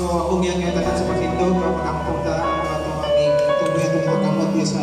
So akong yang nga tanan sa pagindog nga pagkampong ta ang ato aming tuloy atong mga kamot di sa